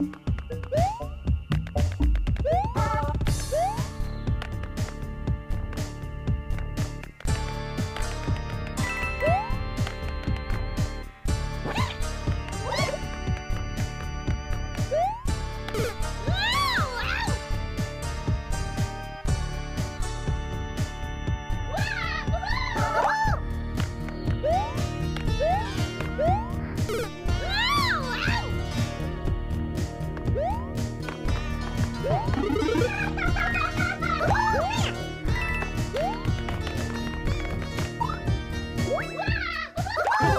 Bye.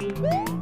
Música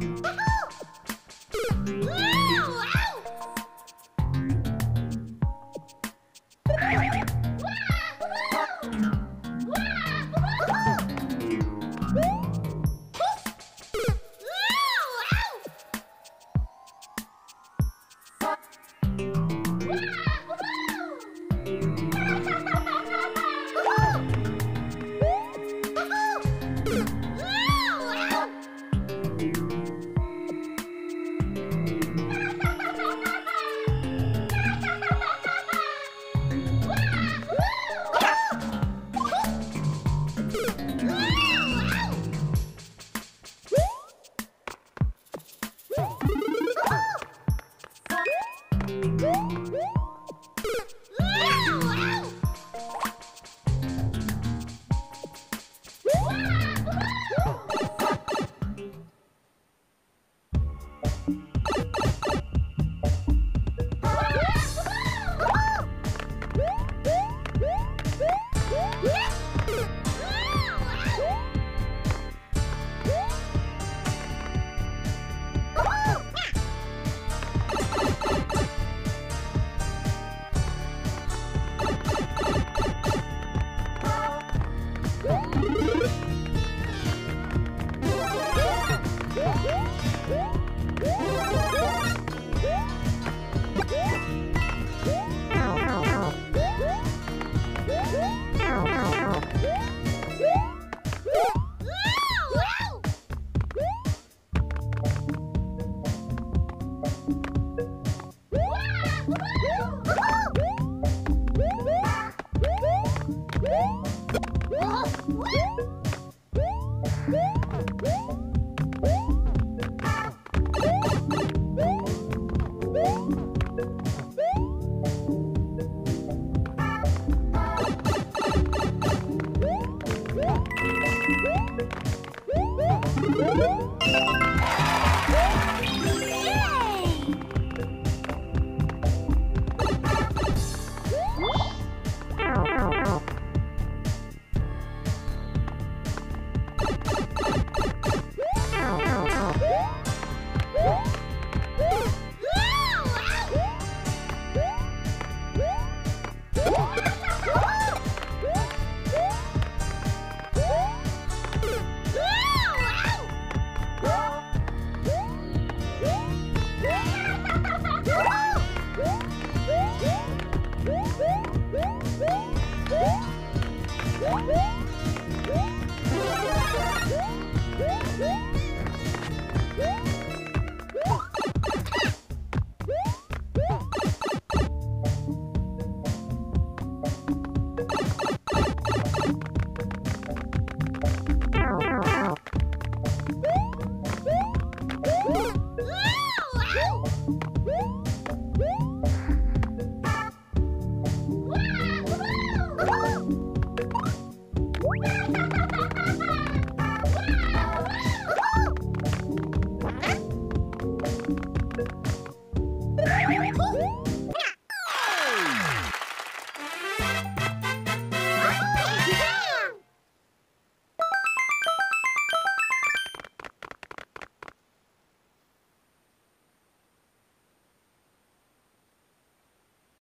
Woo! Woo!